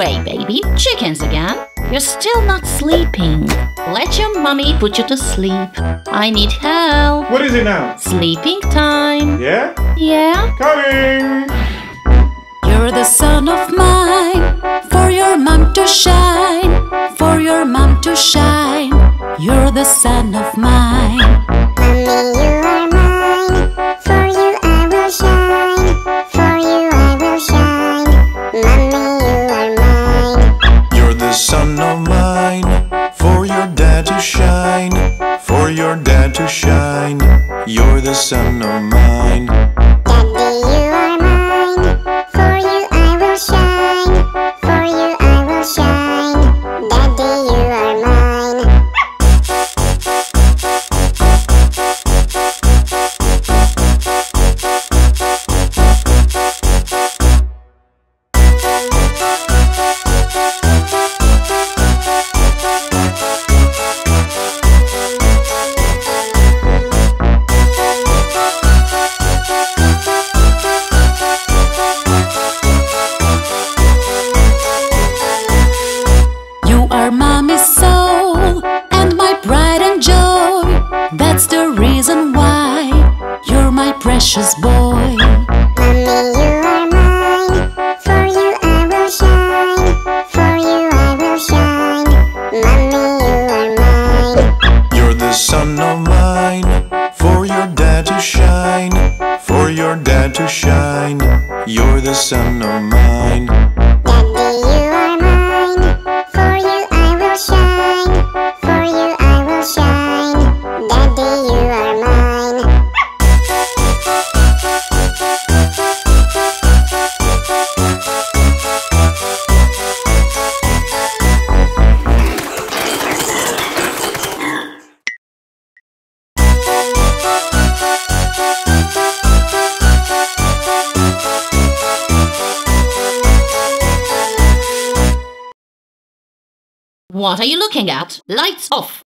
Hey, baby, chickens again? You're still not sleeping. Let your mummy put you to sleep. I need help. What is it now? Sleeping time. Yeah? Yeah? Coming! You're the Sun of mine, for your mom to shine, for your mom to shine. You're the Sun of mine. Mommy, for your dad to shine. You're the Sun of mine. That's the reason why you're my precious boy. Mommy, you are mine. For you I will shine. For you I will shine. Mommy, you are mine. You're the Sun of mine, for your dad to shine, for your dad to shine. You're the Sun of mine. What are you looking at? Lights off.